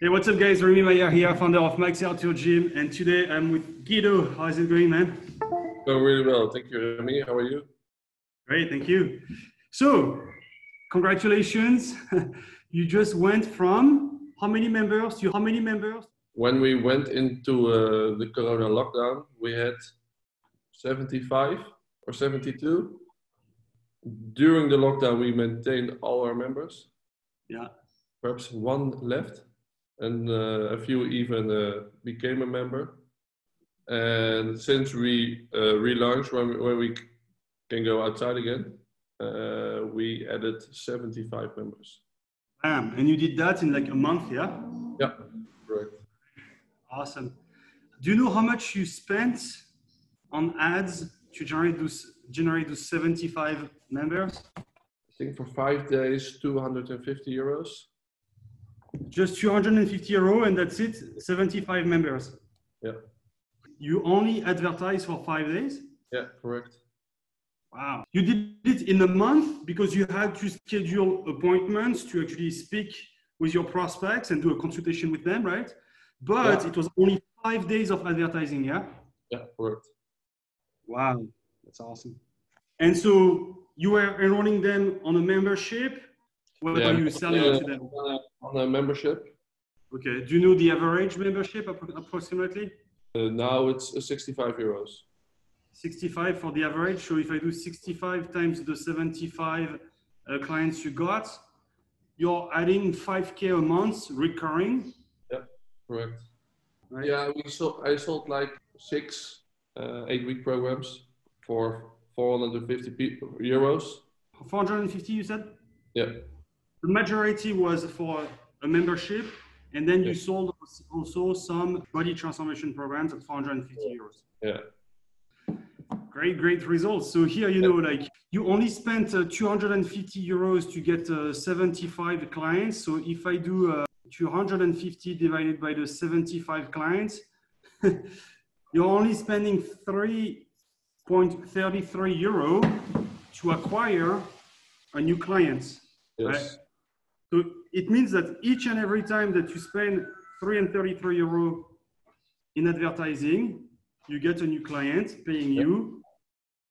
Hey, what's up, guys? Remi Mayer here, founder of Max Out Your Gym, and today I'm with Guido. How's it going, man? Going really well. Thank you, Remi. How are you? Great, thank you. So, congratulations. you just went from how many members to how many members? When we went into uh, the Corona lockdown, we had 75 or 72. During the lockdown, we maintained all our members. Yeah. Perhaps one left and uh, a few even uh, became a member. And since we uh, relaunched, when, when we can go outside again, uh, we added 75 members. Bam. And you did that in like a month, yeah? Yeah, correct. Awesome. Do you know how much you spent on ads to generate those, generate those 75 members? I think for five days, 250 euros. Just 250 euro and that's it, 75 members. Yeah. You only advertise for five days? Yeah, correct. Wow. You did it in a month because you had to schedule appointments to actually speak with your prospects and do a consultation with them, right? But Yeah. it was only five days of advertising, yeah? Yeah, correct. Wow. That's awesome. And so you were enrolling them on a membership? What Yeah, are you selling yeah. to them? On a membership, Okay. Do you know the average membership approximately? uh, now it's uh, 65 euros. 65 for the average. So if I do 65 times the 75 uh, clients you got, you're adding 5k a month recurring. Yeah, correct. Right. Yeah, we sold. I sold like six uh, eight-week programs for 450 pe- euros. 450, you said? Yeah, The majority was for a membership. And then you Yeah. sold also some body transformation programs at 450 euros. yeah, Great, great results. So here, you know, like you only spent uh, 250 euros to get uh, 75 clients. So if I do uh, 250 divided by the 75 clients, you're only spending 3.33 euro to acquire a new client. yes, Right. So it means that each and every time that you spend 3 and 33 euro in advertising, you get a new client paying you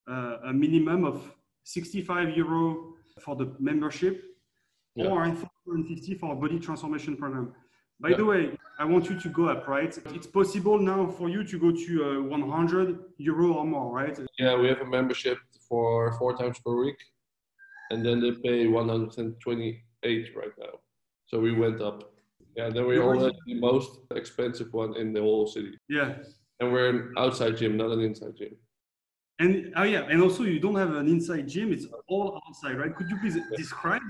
uh, a minimum of 65 euro for the membership Yeah. or 450 for a body transformation program. By Yeah. the way, I want you to go up, right? It's possible now for you to go to uh, 100 euro or more, right? yeah. We have a membership for four times per week, and then they pay 128 right now. So we went up. Yeah, then we're already the most expensive one in the whole city, Yeah. and we're an outside gym, not an inside gym. And oh yeah, and also you don't have an inside gym; it's all outside, right? Could you please describe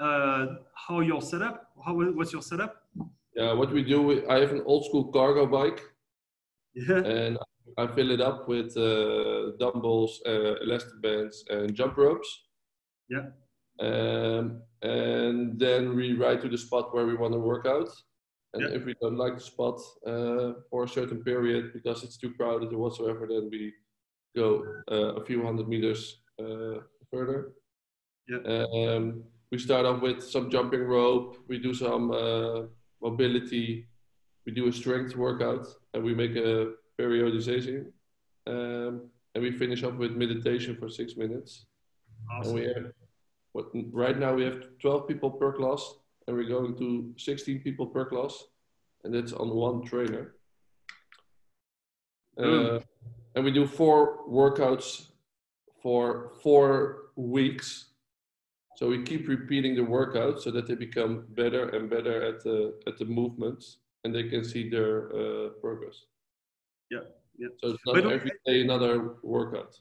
uh, how your setup? How what's your setup? Yeah, what we do, we- I have an old school cargo bike. Yeah, and I fill it up with uh, dumbbells, uh, elastic bands, and jump ropes. Yeah. Um, and then we ride to the spot where we want to work out. And Yeah. if we don't like the spot uh, for a certain period because it's too crowded or whatsoever, then we go uh, a few hundred meters uh, further. Yeah. Um, we start off with some jumping rope. We do some uh, mobility. We do a strength workout, and we make a periodization. Um, and we finish up with meditation for six minutes. And awesome. we have, what, right now we have 12 people per class, and we're going to 16 people per class, and that's on one trainer. Uh, and we do four workouts for four weeks. So we keep repeating the workout so that they become better and better at the at the movements, and they can see their uh, progress. Yeah, yeah. So it's not every day another workout.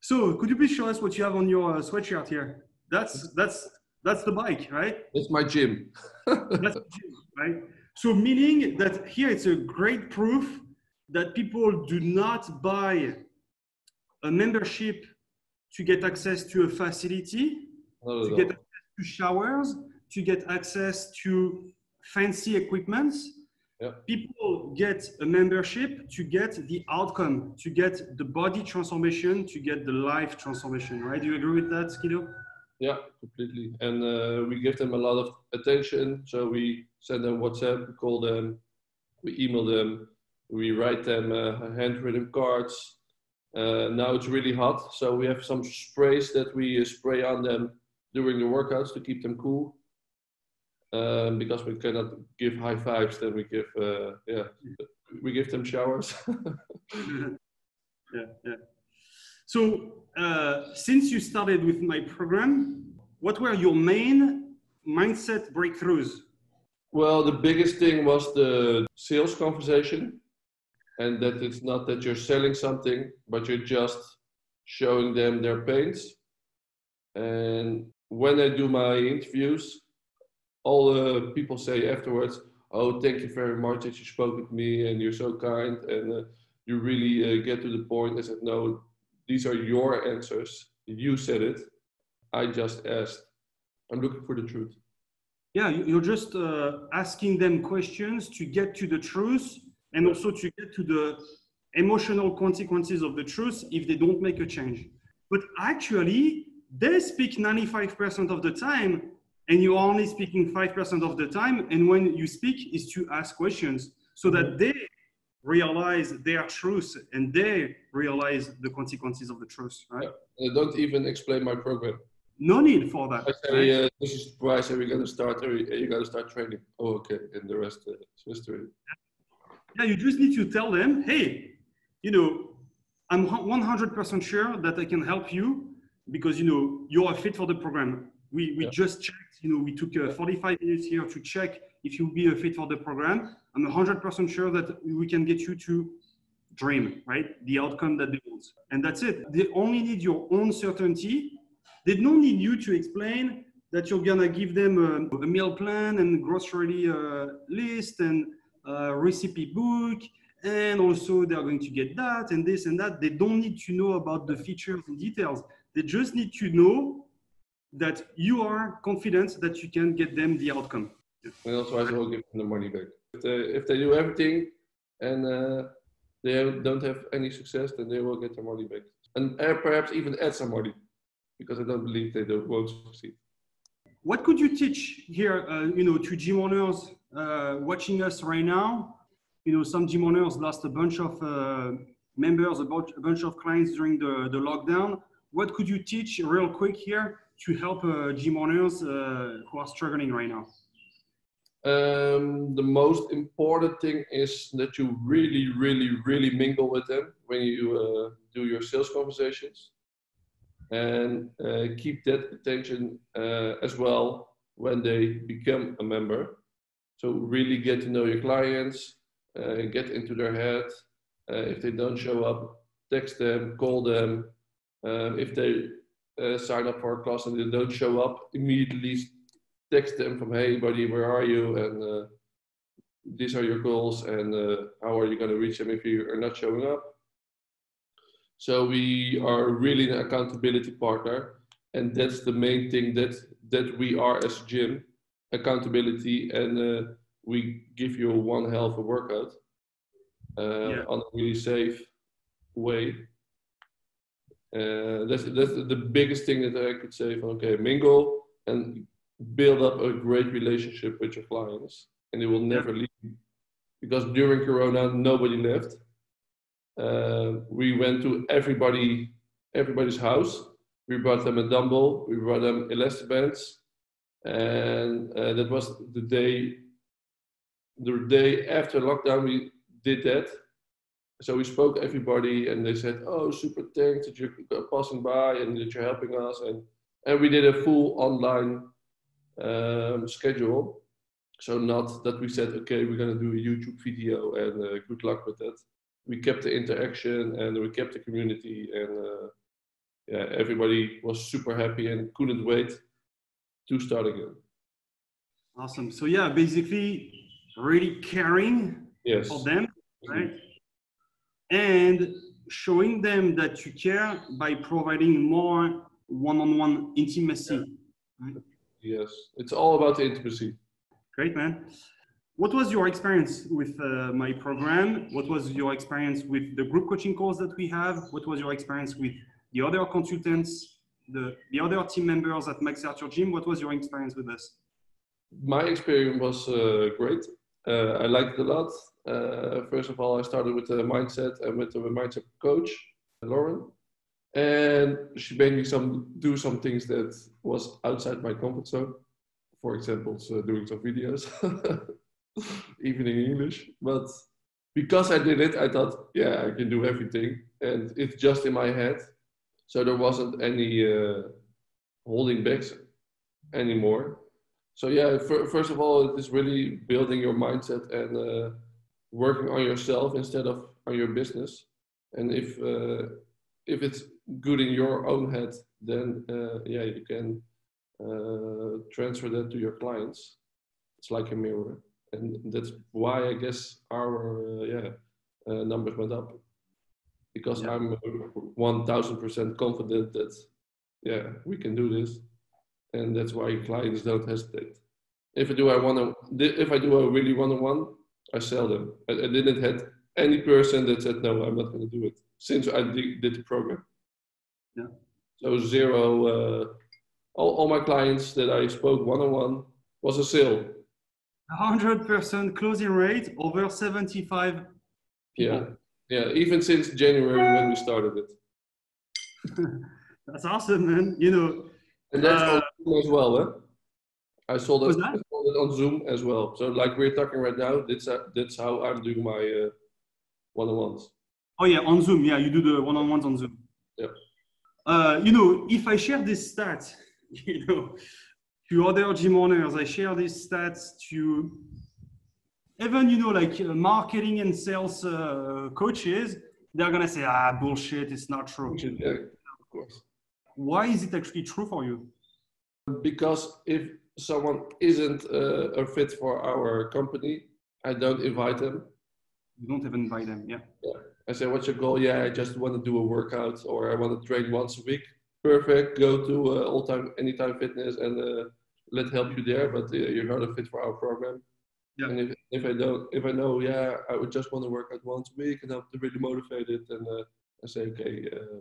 So could you please show us what you have on your uh, sweatshirt here? That's that's that's the bike, right? That's my gym. That's the gym, right? So meaning that here it's a great proof that people do not buy a membership to get access to a facility, to get access to showers, to get access to fancy equipments. Yeah. People get a membership to get the outcome, to get the body transformation, to get the life transformation, right? Do you agree with that, Guido? Yeah, completely. And uh, we give them a lot of attention. So we send them WhatsApp, we call them, we email them, we write them uh, handwritten cards. Uh, now it's really hot, so we have some sprays that we uh, spray on them during the workouts to keep them cool. Um, because we cannot give high fives, then we give uh, yeah, we give them showers. yeah, yeah. So uh, since you started with my program, what were your main mindset breakthroughs? Well, the biggest thing was the sales conversation, and that it's not that you're selling something, but you're just showing them their pains. And when I do my interviews, all the people say afterwards, "Oh, thank you very much that you spoke with me, and you're so kind, and uh, you really uh, get to the point." I said, "No, these are your answers. You said it. I just asked. I'm looking for the truth. Yeah, you're just uh, asking them questions to get to the truth and also to get to the emotional consequences of the truth if they don't make a change. But actually, they speak 95% of the time and you're only speaking 5% of the time. And when you speak is to ask questions so that mm-hmm. they realize their truth and they realize the consequences of the truth, right? Yeah. I don't even explain my program. No need for that. I say, right? uh, this is the price, and we're going to start, uh, you're going to start training. Oh, okay. And the rest uh, is history. Yeah, you just need to tell them, hey, you know, I'm 100% sure that I can help you because, you know, you're a fit for the program. We, we yeah. just checked, you know, we took uh, 45 minutes here to check if you'll be a fit for the program. I'm 100% sure that we can get you to dream, right? The outcome that they want. And that's it. They only need your own certainty. They don't need you to explain that you're gonna give them a, a meal plan and grocery uh, list and recipe book and also they're going to get that and this and that. They don't need to know about the features and details. They just need to know that you are confident that you can get them the outcome. And also, I will give them the money back. If they, if they do everything and uh, they don't have any success, then they will get their money back. And uh, perhaps even add some money because I don't believe they don't, won't succeed. What could you teach here, uh, you know, to gym owners uh, watching us right now? You know, some gym owners lost a bunch of uh, members, a bunch, a bunch of clients during the, the lockdown. What could you teach real quick here to help uh, gym owners uh, who are struggling right now? Um, the most important thing is that you really, really, really mingle with them when you uh, do your sales conversations and uh, keep that attention uh, as well when they become a member. So really get to know your clients, uh, get into their head. If they don't show up, text them, call them. Um, if they uh, sign up for a class and they don't show up, immediately text them from, hey buddy, where are you? And uh, these are your goals and how are you going to reach them if you are not showing up? So we are really an accountability partner, and that's the main thing that that we are as a gym, accountability, and uh, we give you one hell of a workout uh, yeah. on a really safe way. Uh, that's that's the biggest thing that I could say. Okay, mingle and build up a great relationship with your clients, and they will never leave. Because during Corona, nobody left uh, we went to everybody, everybody's house. We brought them a dumbbell. We brought them elastic bands, and uh, that was the day. The day after lockdown, we did that. So we spoke to everybody, and they said, "Oh, super thanks that you're passing by and that you're helping us." And and we did a full online um, schedule. So not that we said, "Okay, we're gonna do a YouTube video and uh, good luck with that." we kept the interaction and we kept the community and uh, yeah everybody was super happy and couldn't wait to start again awesome so yeah basically really caring yes. for them right mm-hmm. And showing them that you care by providing more one-on-one intimacy yeah. right? yes it's all about the intimacy great man what was your experience with uh, my program? What was your experience with the group coaching course that we have? What was your experience with the other consultants? the, the other team members at Max Out Your Gym. What was your experience with us? My experience was uh, great. Uh, I liked it a lot. Uh, first of all, I started with the mindset and with the mindset coach, Lauren, and she made me some do some things that was outside my comfort zone. For example, so doing some videos, even in English. But because I did it, I thought, yeah, I can do everything, and it's just in my head. So there wasn't any uh, holding back anymore. So yeah, first of all, it is really building your mindset and uh, working on yourself instead of on your business. And if uh, if it's good in your own head, then uh, yeah, you can uh, transfer that to your clients. It's like a mirror, and that's why I guess our uh, yeah uh, numbers went up because yeah. I'm one thousand percent confident that yeah we can do this, and that's why clients don't hesitate. If I do I want to if I do a really one on one, I sell them. I, I didn't have any person that said no, I'm not going to do it since I did, did the program. Yeah. So zero. Uh, all, all my clients that I spoke one on one was a sale. 100% closing rate over 75. Yeah, yeah. Even since January when we started it. that's awesome, man. You know, and that's uh, as well. Huh? I sold it, I sold it on Zoom as well. So like we're talking right now, that's uh, that's how I'm doing my uh, one-on-ones. Oh yeah, on Zoom. Yeah, you do the one-on-ones on Zoom. Yeah. Uh, you know, if I share this stat, you know, to other gym owners, I share these stats to even you know like uh, marketing and sales uh, coaches. They're gonna say, ah, bullshit. It's not true. Yeah, of course. Why is it actually true for you? Because if someone isn't uh, a fit for our company, I don't invite them. You don't even invite them, yeah. Yeah. I say, what's your goal? Yeah, I just want to do a workout or I want to train once a week. Perfect. Go to uh, all time, anytime fitness and uh, let help you there. But uh, you're not a fit for our program. Yeah. And if, if I don't, if I know, yeah, I would just want to work out once a week and I'm really motivated, and uh, I say, okay, uh,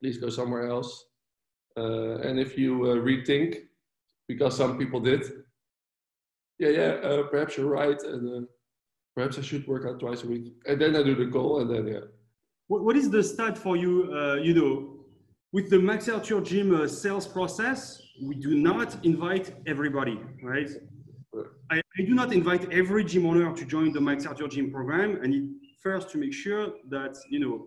please go somewhere else. Uh, and if you rethink because some people did. Yeah, yeah, uh, perhaps you're right, and uh, perhaps I should work out twice a week. And then I do the goal, and then yeah. What, what is the stat for you? Uh, you know, with the Max Out Your Gym uh, sales process, we do not invite everybody, right? I, I, do not invite every gym owner to join the Max Out Your Gym program. I need first to make sure that you know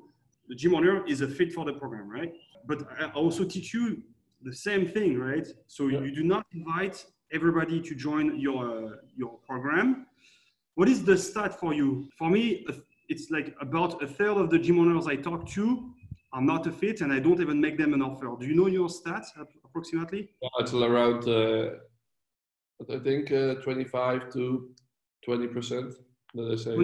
the gym owner is a fit for the program, right? But I also teach you the same thing, right? So yeah. you do not invite everybody to join your uh, your program. What is the stat for you? For me, it's like about a third of the gym owners I talk to are not a fit, and I don't even make them an offer. Do you know your stats approximately? Yeah, it's around, uh, I think, uh, 25 to 20 percent. Let us say.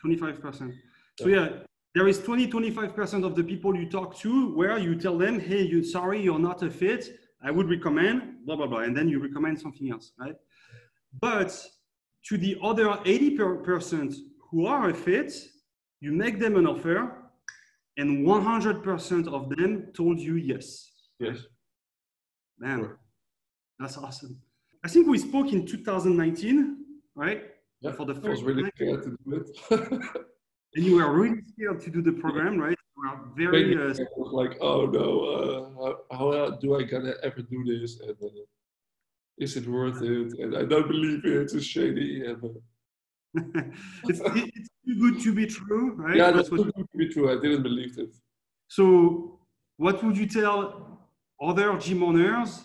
25 percent. So yeah, there is 20 25% of the people you talk to where you tell them hey you sorry you're not a fit. I would recommend blah blah blah and then you recommend something else right? But to the other 80% who are a fit you make them an offer and 100% of them told you yes. Yes. Man sure. that's awesome. I think we spoke in 2019 right? Yeah, for the first I was really scared to do it And you were really scared to do the program, right? You were very uh, like, oh no, uh, how, how, do I gonna ever do this? And uh, is it worth it? And I don't believe it. It's shady. And, uh, it's, it's too good to be true, right? Yeah, that's, that's too good to be true. I didn't believe it. So, what would you tell other gym owners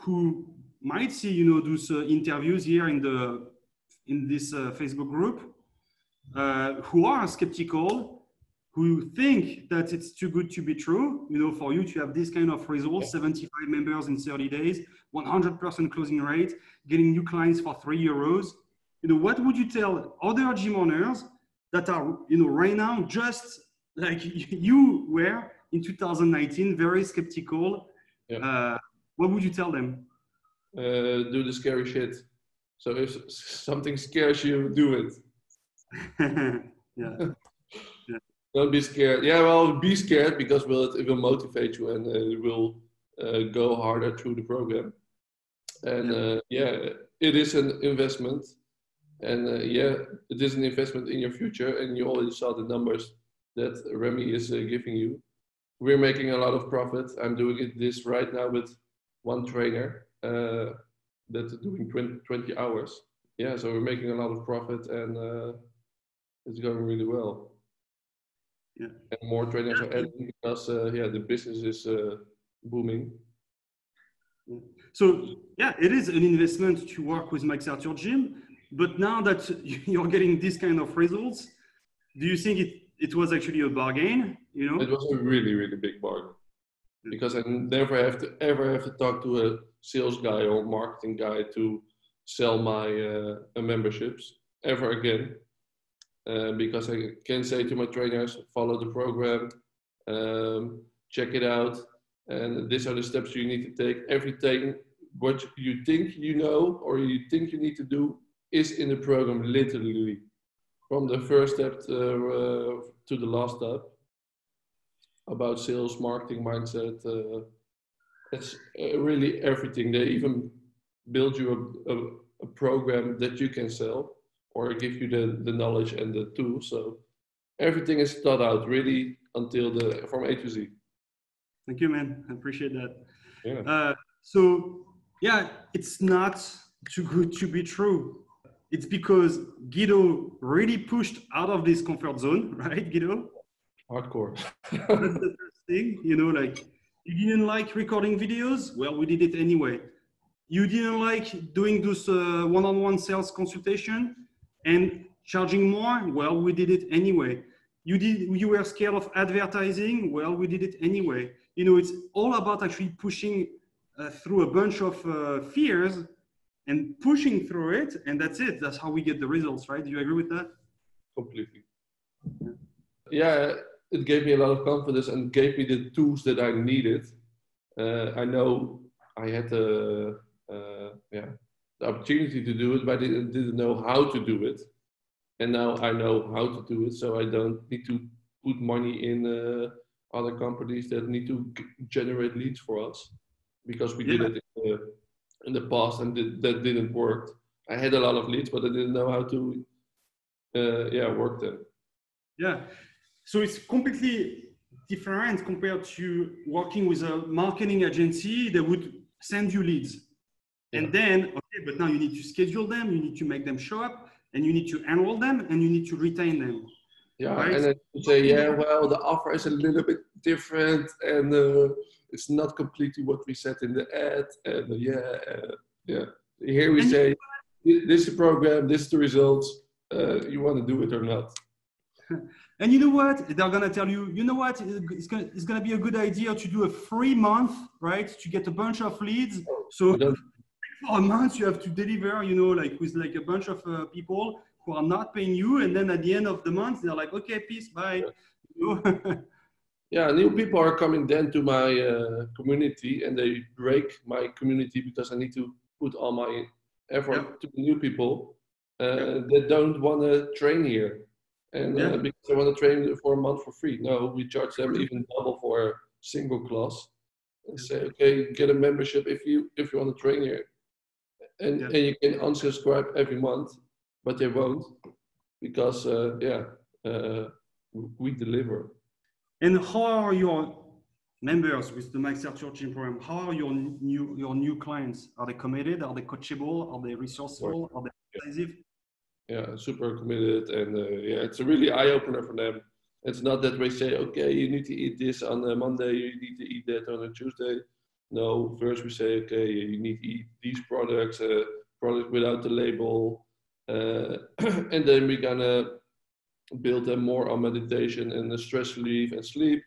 who might see, you know, those uh, interviews here in the in this uh, Facebook group? Uh, who are skeptical, who think that it's too good to be true. You know, for you to have this kind of results, 75 members in 30 days, 100% closing rate, getting new clients for three euros. You know, what would you tell other gym owners that are, you know, right now just like you were in 2019, very skeptical? Yeah. Uh, what would you tell them? Uh, do the scary shit. So if something scares you, do it. yeah. yeah. Don't be scared. Yeah, well, be scared because will it, will motivate you and uh, it will uh, go harder through the program. And uh, yeah, it is an investment. And uh, yeah, it is an investment in your future. And you already saw the numbers that Remi is uh, giving you. We're making a lot of profit. I'm doing it this right now with one trainer uh, that's doing 20, 20 hours. Yeah, so we're making a lot of profit and uh, it's going really well. Yeah. And more trainers are adding because uh, yeah, the business is uh, booming. So yeah, it is an investment to work with Max Out Your Gym. But now that you're getting this kind of results, do you think it, it was actually a bargain? You know, It was a really, really big bargain because I never have to ever have to talk to a sales guy or marketing guy to sell my uh, memberships ever again. Uh, because I can say to my trainers, follow the program, um, check it out, and these are the steps you need to take. Everything what you think you know or you think you need to do is in the program, literally, from the first step to, uh, to the last step about sales, marketing, mindset. Uh, it's uh, really everything. They even build you a, a, a, program that you can sell or give you the, the knowledge and the tools. So everything is thought out really until the from A to Z. Thank you, man. I appreciate that. Yeah. Uh, so yeah, it's not too good to be true. It's because Guido really pushed out of this comfort zone, right, Guido? Hardcore. That's the first thing, you know, like you didn't like recording videos. Well, we did it anyway. You didn't like doing this uh, one-on-one sales consultation and charging more. Well, we did it anyway. You did. You were scared of advertising. Well, we did it anyway. You know, it's all about actually pushing uh, through a bunch of uh, fears and pushing through it, and that's it. That's how we get the results, right? Do you agree with that? Completely. Yeah, it gave me a lot of confidence and gave me the tools that I needed. Uh, I know I had the uh, yeah the opportunity to do it, but I didn't, didn't know how to do it. And now I know how to do it, so I don't need to put money in uh, other companies that need to generate leads for us because we yeah. did it in the, in the past and did, that didn't work. I had a lot of leads, but I didn't know how to uh, yeah work them. Yeah, so it's completely different compared to working with a marketing agency that would send you leads. And then, okay, but now you need to schedule them, you need to make them show up, and you need to enroll them, and you need to retain them. Yeah, right? and then you say, yeah, well, the offer is a little bit different, and uh, it's not completely what we said in the ad. And uh, yeah, uh, yeah. Here we and say, this is the program, this is the results. Uh, you want to do it or not? And you know what? They're gonna tell you, you know what? It's gonna it's gonna be a good idea to do a free month, right? To get a bunch of leads. So for a month, you have to deliver, you know, like with like a bunch of uh, people who are not paying you, and then at the end of the month, they're like, okay, peace, bye. yeah, new people are coming then to my uh, community, and they break my community because I need to put all my effort yep. to new people uh, yep. that don't want to train here and yeah. uh, because they want to train for a month for free. No, we charge them even double for a single class, and say, okay, get a membership if you if you want to train here, and yeah. and you can unsubscribe every month, but they won't because uh, yeah, uh, we deliver. And how are your members with the Out Your Gym program? How are your new your new clients? Are they committed? Are they coachable? Are they resourceful? Are they decisive? yeah, super committed, and uh, yeah, it's a really eye opener for them. It's not that we say, okay, you need to eat this on a Monday, you need to eat that on a Tuesday. No, first we say, okay, you need to eat these products, uh, product without the label, uh, and then we're gonna build them more on meditation and the stress relief and sleep,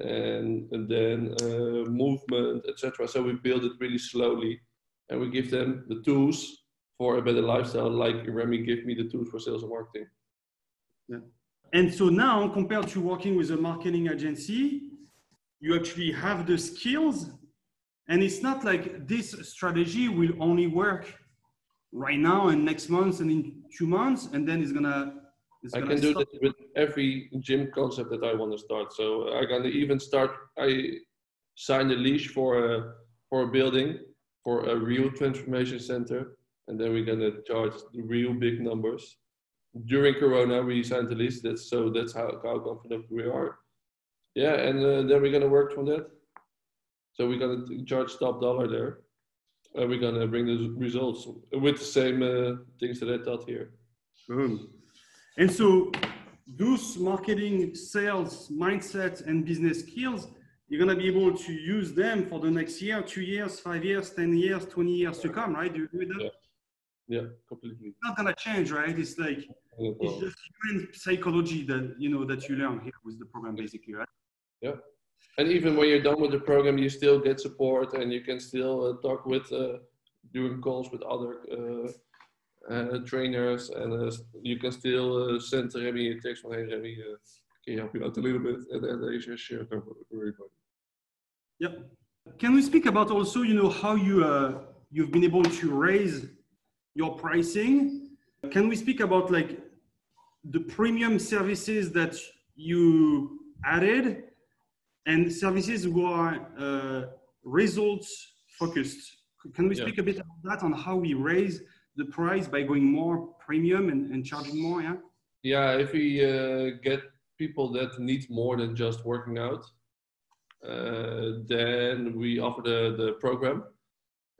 and, and then uh, movement, etc. So we build it really slowly, and we give them the tools for a better lifestyle, like Remi gave me the tools for sales and marketing. Yeah. And so now, compared to working with a marketing agency, you actually have the skills. And it's not like this strategy will only work right now and next month and in two months, and then it's gonna It's I gonna can do stop- this with every gym concept that I want to start. So I can even start. I signed a leash for a for a building for a real transformation center, and then we're gonna charge the real big numbers. During Corona, we signed the lease. That's so that's how how confident we are. Yeah, and uh, then we're gonna work from that. So we're gonna charge top dollar there. And we're gonna bring the results with the same uh, things that I taught here. Boom. And so those marketing, sales, mindset, and business skills, you're gonna be able to use them for the next year, two years, five years, 10 years, 20 years to come, right? Do you agree with that? Yeah. Yeah, completely. It's not gonna change, right? It's like it's just human psychology that you know that you learn here with the program basically, right? And even when you're done with the program, you still get support and you can still uh, talk with, uh, doing calls with other uh, uh, trainers and uh, you can still uh, send Remi a text hey Remi, can you help me out a little bit? And then they just share everybody. Yep. Can we speak about also, you know, how you you've been able to raise your pricing? Can we speak about like the premium services that you added and services who are uh, results focused? Can we Yeah. speak a bit about that on how we raise the price by going more premium and, and charging more? Yeah. Yeah, if we uh, get people that need more than just working out, uh, then we offer the, the program.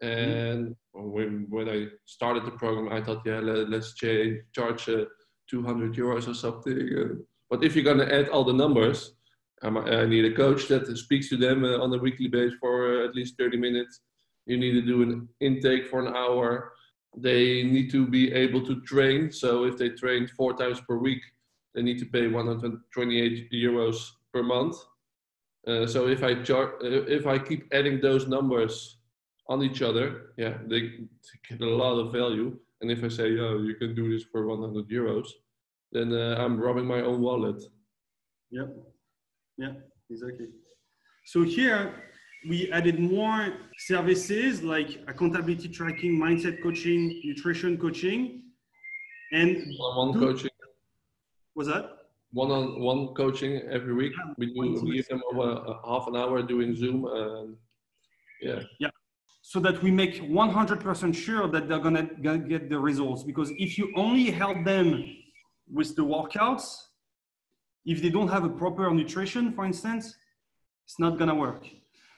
And when, when I started the program, I thought, yeah, let, us cha- charge uh, 200 euros or something. Uh, but if you're going to add all the numbers, um, I need a coach that speaks to them uh, on a weekly basis for uh, at least 30 minutes. You need to do an intake for an hour. They need to be able to train. So if they train four times per week, they need to pay 128 euros per month. Uh, so if I char- uh, if I keep adding those numbers on each other, yeah, they get a lot of value. And if I say, oh, you can do this for 100 euros, then uh, I'm robbing my own wallet. Yep. Yeah, exactly. So here we added more services like accountability tracking, mindset coaching, nutrition coaching, and One-on-one Do- coaching, was that? one-on-one coaching every week. Ah, we do we give them over a half an hour doing Zoom. And yeah, yeah. So that we make 100% sure that they're gonna, gonna get the results. Because if you only help them with the workouts, if they don't have a proper nutrition, for instance, it's not gonna work.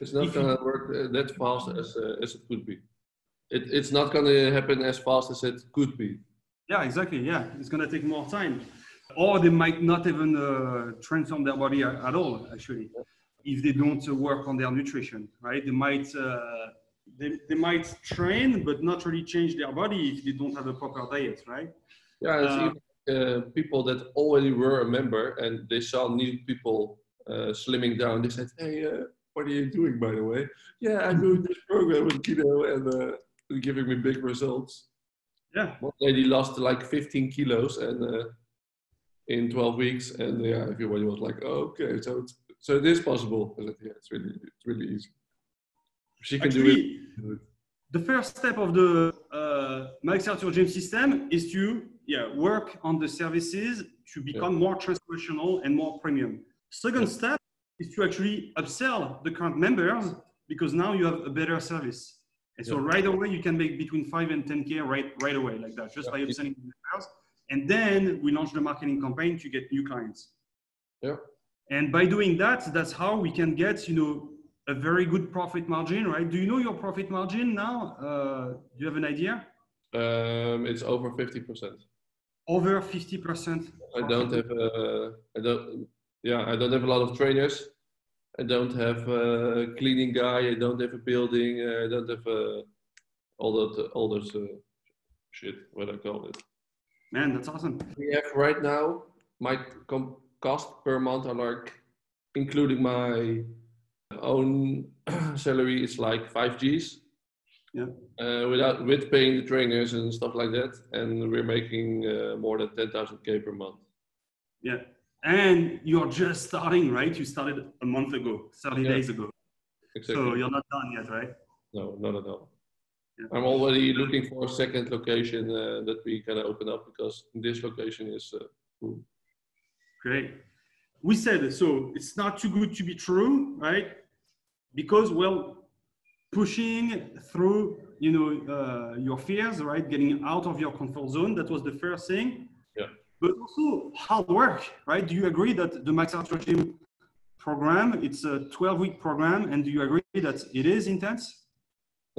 It's not If gonna work uh, that fast as uh, as it could be. It, it's not gonna happen as fast as it could be. Yeah, exactly. Yeah, it's gonna take more time, or they might not even uh, transform their body at all. Actually, if they don't uh, work on their nutrition, right? They might uh, they, they might train, but not really change their body if they don't have a proper diet, right? Yeah, it's Uh, even uh, people that already were a member and they saw new people uh, slimming down. They said, "Hey, uh, what are you doing, by the way?" Yeah, I'm doing this program with keto and uh, giving me big results. Yeah, One lady lost like 15 kilos and uh, in 12 weeks, and yeah, everybody was like, oh, "Okay, so it's so it is possible." I said, "Yeah, it's really it's really easy. She can do it. The first step of the uh, Max Out Your Gym system is to yeah work on the services to become more transformational and more premium. Second step is to actually upsell the current members because now you have a better service. And so Yeah. right away you can make between five and 10k right right away like that just by upselling the members. And then we launch the marketing campaign to get new clients. Yeah. And by doing that, that's how we can get, you know, a very good profit margin, right? Do you know your profit margin now? Uh, do you have an idea? Um, it's over 50%. Over 50%. I don't have, uh, I don't, yeah, I don't have a lot of trainers. I don't have a cleaning guy. I don't have a building. I don't have uh, all that, all those uh, shit. What I call it. Man, that's awesome. We have right now my com- cost per month are like, including my own salary, is like five G's. Yeah. Uh, without with paying the trainers and stuff like that, and we're making uh, more than ten thousand k per month. Yeah. And you're just starting, right? You started a month ago, 30 Yeah. days ago. Exactly. So you're not done yet, right? No, not at all. Yeah. I'm already looking for a second location uh, that we can open up because this location is uh, Cool. Great. We said so. It's not too good to be true, right? Because well, pushing through, you know, uh, your fears, right? Getting out of your comfort zone. That was the first thing. Yeah. But also hard work, right? Do you agree that the Max Out Gym program, it's a 12 week program, and do you agree that it is intense?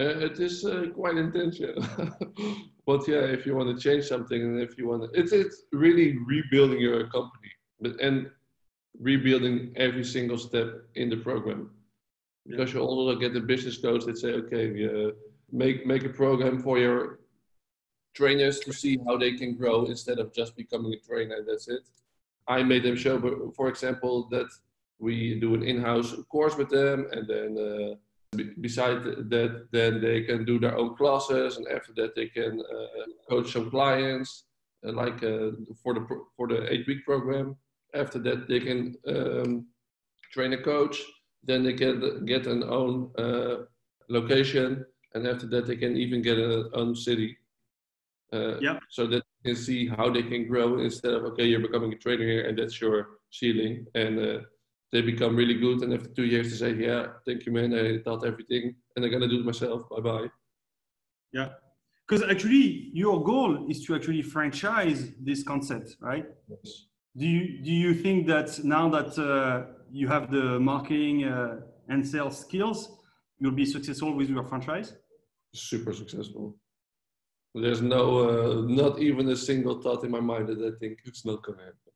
Uh, it is uh, quite intense, yeah. but yeah, if you want to change something, and if you want to, it's it's really rebuilding your company, but and rebuilding every single step in the program, because you also get the business coach that say, okay, uh, make make a program for your trainers to see how they can grow instead of just becoming a trainer. That's it. I made them show, for example, that we do an in-house course with them, and then uh, beside that, then they can do their own classes, and after that, they can uh, coach some clients, uh, like uh, for the for the eight-week program. After that, they can um, train a coach. Then they can get an own uh, location, and after that, they can even get an own city. Uh, yeah. So that they can see how they can grow instead of okay, you're becoming a trainer here, and that's your ceiling, and uh, they become really good. And after two years, they say, "Yeah, thank you, man. I taught everything, and I'm gonna do it myself. Bye bye." Yeah, because actually, your goal is to actually franchise this concept, right? Yes. Do you do you think that now that uh, you have the marketing uh, and sales skills, you'll be successful with your franchise? Super successful. There's no, uh, not even a single thought in my mind that I think it's not gonna happen.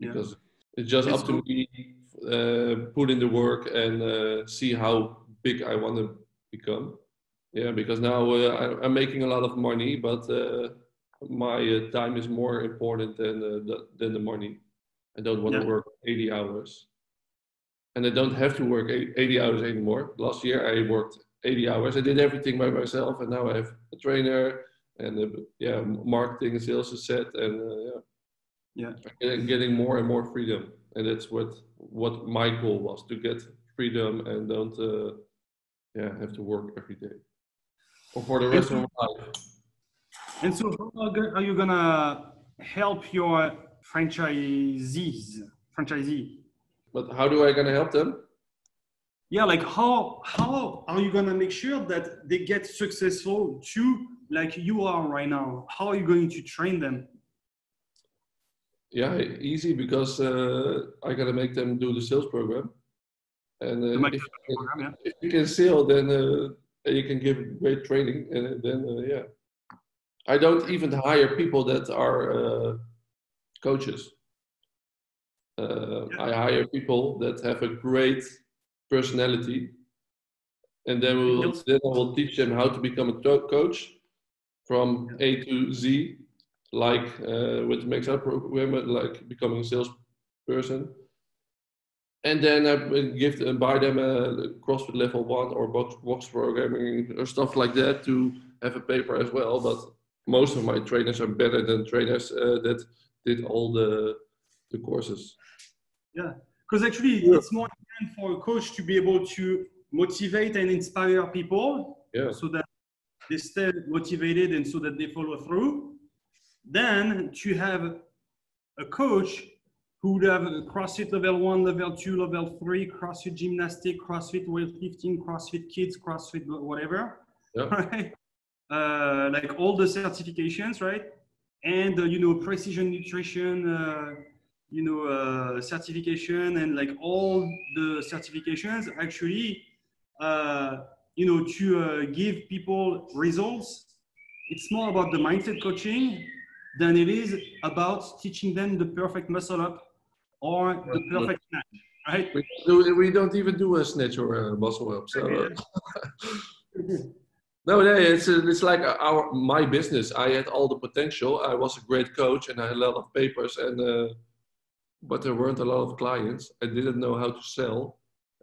Yeah. Because it's just It's up to me, uh, put in the work and uh, see how big I want to become. Yeah, because now uh, I, I'm making a lot of money, but uh, my uh, time is more important than uh, the, than the money. I don't want to Yeah. work 80 hours, and I don't have to work 80 hours anymore. Last year I worked 80 hours. I did everything by myself, and now I have a trainer and uh, yeah, marketing and sales is set, and uh, yeah, Yeah. getting, getting more and more freedom, and that's what what my goal was to get freedom and don't uh, yeah have to work every day or for the rest of my life. And so, how are you gonna help your franchisees? Franchisee? But how do I gonna help them? Yeah, like how how are you gonna make sure that they get successful too, like you are right now? How are you going to train them? Yeah, easy because uh, I gotta make them do the sales program, and uh, if, program, yeah. if you can sell, then uh, you can give great training, and then uh, yeah. I don't even hire people that are uh, coaches. Uh, Yeah. I hire people that have a great personality, and then we'll then I will teach them how to become a coach from A to Z, like uh, with the Out program, like becoming a salesperson. And then I give them, buy them a CrossFit level one or box, box programming or stuff like that to have a paper as well. But most of my trainers are better than trainers uh, that did all the the courses. Yeah, because actually, Yeah. it's more important for a coach to be able to motivate and inspire people Yeah. so that they stay motivated and so that they follow through. Then to have a coach who would have a CrossFit level one, level two, level three, CrossFit gymnastic, CrossFit weightlifting, CrossFit kids, CrossFit whatever, Yeah. right? Uh, like all the certifications, right? And uh, you know, precision nutrition, uh, you know, uh, certification, and like all the certifications actually, uh, you know, to uh, give people results. It's more about the mindset coaching than it is about teaching them the perfect muscle up or the perfect snatch, right? We, do, we don't even do a snatch or a muscle up. So uh, no, no, it's it's like our my business. I had all the potential. I was a great coach and I had a lot of papers and uh, but there weren't a lot of clients. I didn't know how to sell,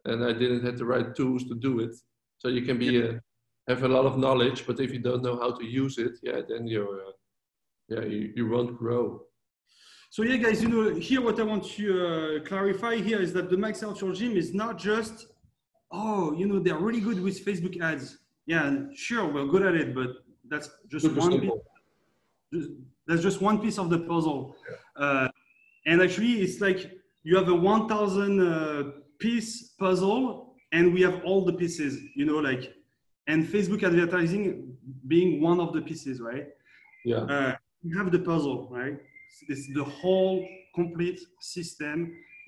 and I didn't have the right tools to do it. So you can be a, have a lot of knowledge, but if you don't know how to use it, yeah, then you're uh, yeah you, you won't grow. So yeah, guys, you know, here what I want to uh, clarify here is that the Max Out Your Gym is not just, oh, you know, they're really good with Facebook ads. Yeah, sure, we're good at it, but that's just Super one piece, simple. that's just one piece of the puzzle. Uh, and actually it's like you have a 1000 uh, piece puzzle and we have all the pieces you know like and facebook advertising being one of the pieces right Yeah. uh, you have the puzzle right it's the whole complete system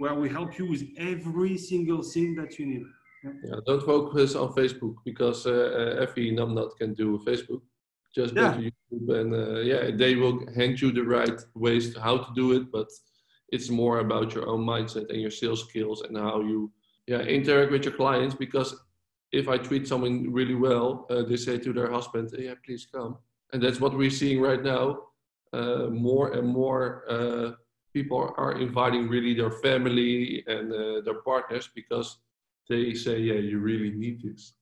where we help you with every single thing that you need Yeah, don't focus on Facebook because uh, uh, every numbnut can do Facebook. Just go Yeah. to YouTube and uh, yeah, they will hand you the right ways to how to do it. But it's more about your own mindset and your sales skills and how you yeah interact with your clients. Because if I treat someone really well, uh, they say to their husband, "Yeah, please come," and that's what we're seeing right now. Uh, more and more uh, people are inviting really their family and uh, their partners because they say, yeah, you really need this.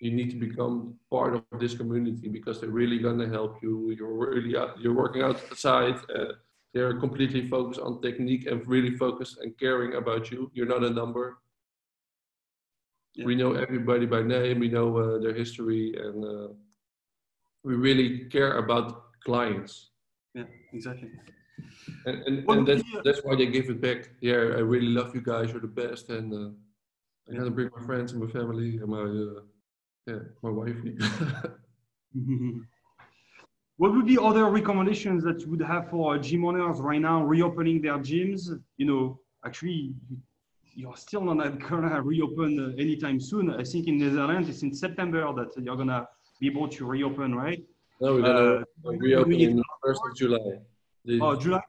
You need to become part of this community because they're really gonna help you. You're really out, you're working outside. Uh, they're completely focused on technique and really focused and caring about you. You're not a number. Yeah. We know everybody by name. We know uh, their history, and uh, we really care about clients. yeah exactly And, and, and that's, that's why they give it back. Yeah, I really love you guys. You're the best, and uh, I'm gonna bring my friends and my family and my uh, yeah my wifey. what would be other recommendations that you would have for gym owners right now reopening their gyms? You know, actually, you're still not gonna reopen anytime soon. I think in Netherlands it's in September that you're gonna be able to reopen, right? no, we're gonna Uh, reopen in first of July. The- Oh, July.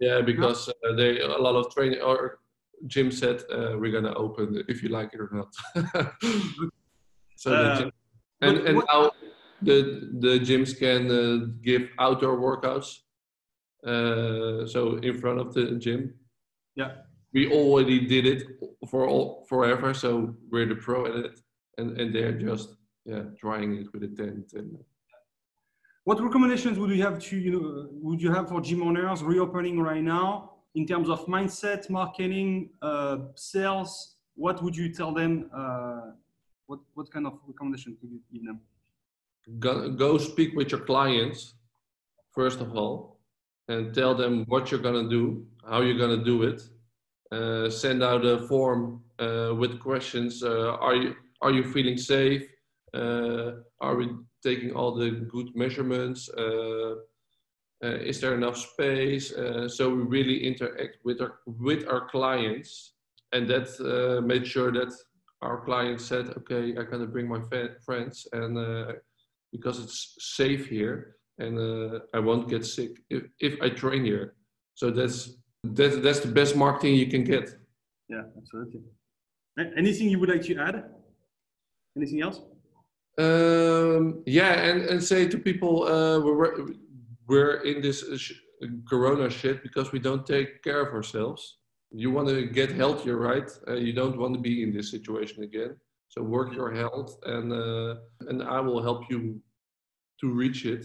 yeah, because uh, they a lot of training or Jim said uh, we're gonna open if you like it or not. so the Uh, gym, and and now the the gyms can uh, give outdoor workouts. Uh, so in front of the gym. Yeah. we already did it for all forever, so we're the pro at it, and and they're just yeah trying it with a tent and What recommendations would you have to you know would you have for gym owners reopening right now in terms of mindset, marketing, uh, sales? What would you tell them? Uh, what what kind of recommendations could you give them? Go, go speak with your clients first of all and tell them what you're gonna do, how you're gonna do it. Uh, send out a form uh, with questions. Uh, are you are you feeling safe? Uh, are we taking all the good measurements? Uh, uh, is there enough space? So we really interact with our with our clients, and that made sure that our clients said, "Okay, I'm gonna bring my friends, and because it's safe here, and uh, I won't get sick if, if I train here." So that's that's that's the best marketing you can get. Yeah, absolutely. Anything you would like to add? Anything else? Um, yeah, and, and say to people, uh, we're, we're in this uh, corona shit because we don't take care of ourselves. You want to get healthier, right? Uh, you don't want to be in this situation again. So work your health, and uh, and I will help you to reach it.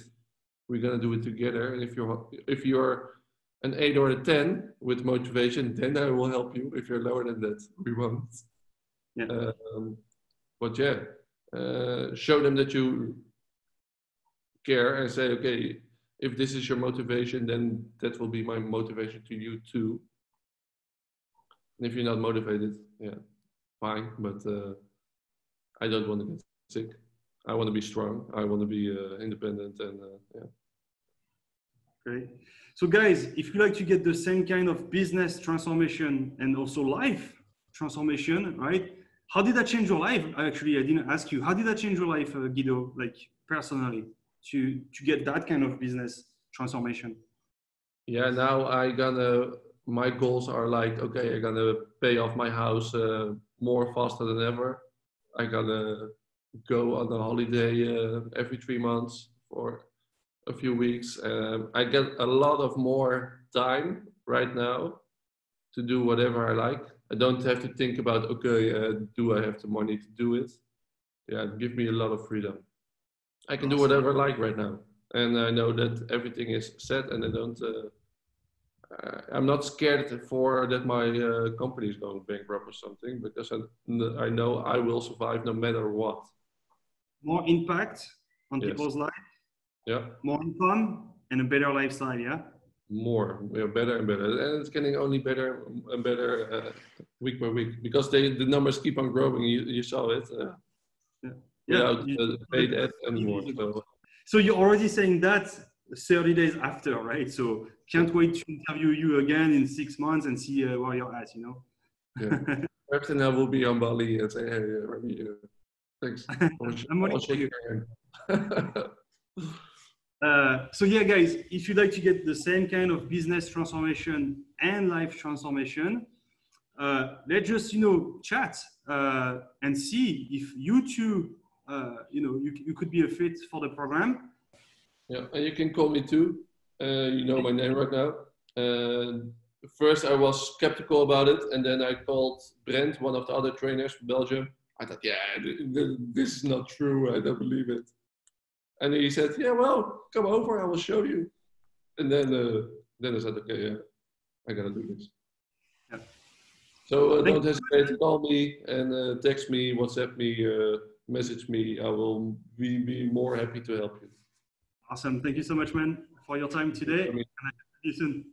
We're gonna do it together. And if you're if you're an eight or a ten with motivation, then I will help you. If you're lower than that, we won't. Yeah. Um, but yeah, uh, show them that you care and say, okay, if this is your motivation, then that will be my motivation to you too. And if you're not motivated, yeah, fine. But uh, I don't want to get sick. I want to be strong. I want to be uh, independent, and uh, yeah. Great. So, guys, if you like to get the same kind of business transformation and also life transformation, right? How did that change your life? Actually, I didn't ask you. How did that change your life, uh, Guido, like personally, to to get that kind of business transformation? Yeah, now I gonna. My goals are like, okay, I gonna pay off my house uh, more faster than ever. I gotta go on a holiday uh, every three months for a few weeks. Um, I get a lot of more time right now to do whatever I like. I don't have to think about, okay, uh, do I have the money to do it? Yeah, give me a lot of freedom. I can do whatever I like right now. And I know that everything is set and I don't, uh, I'm not scared for that my uh, company is going bankrupt or something because I, I know I will survive no matter what. More impact on Yes. people's life, Yeah. more income, and a better lifestyle. Yeah. more, are better and better, and it's getting only better and better uh, week by week because they the numbers keep on growing. You, you saw it. Uh, Yeah. Without you- uh, paid ad anymore. So So you're already saying that 30 days after, right? So can't wait to interview you again in six months and see uh, where you're at, you know? perhaps then I will be on Bali and say, hey, uh, Remi, uh, thanks. I'm I'll for shake you. Uh, so yeah, guys, if you'd like to get the same kind of business transformation and life transformation, uh, let's just you know chat uh, and see if you two, uh, you know, you, you could be a fit for the program. Yeah, and you can call me too. Uh, you know my name right now. Uh, first, I was skeptical about it, and then I called Brent, one of the other trainers from Belgium. I thought, yeah, th- th- this is not true. I don't believe it. And he said, yeah, well, come over. I will show you. And then, uh, then I said, okay, yeah, I gotta do this. Yeah. So uh, don't hesitate to call me and uh, text me, WhatsApp me, uh, message me. I will be, be more happy to help you. Awesome. Thank you so much, man, for your time today. I And I'll see you soon.